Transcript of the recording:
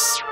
Peace.